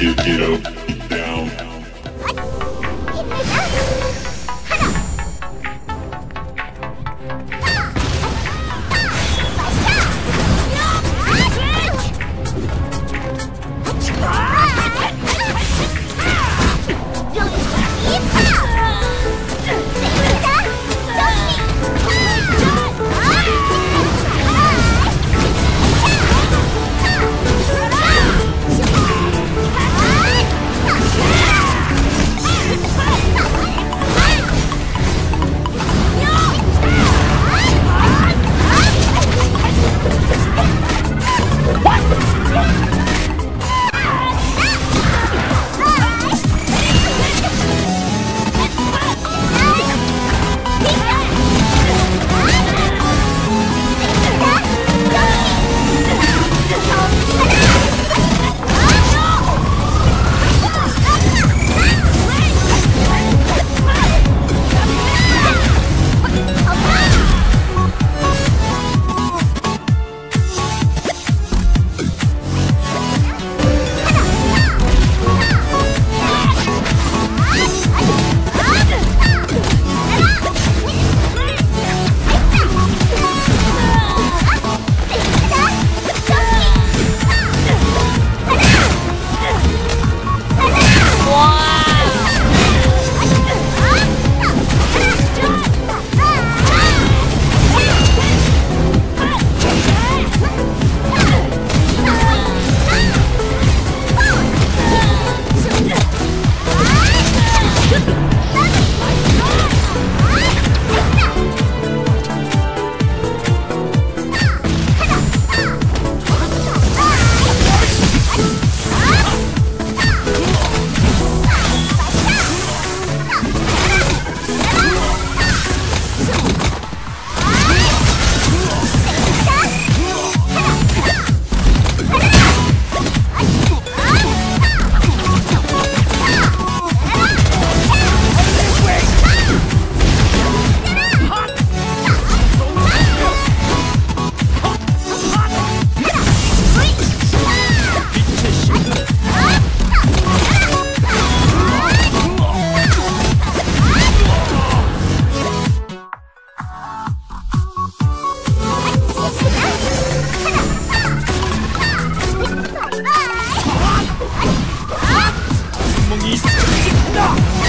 get up, 拼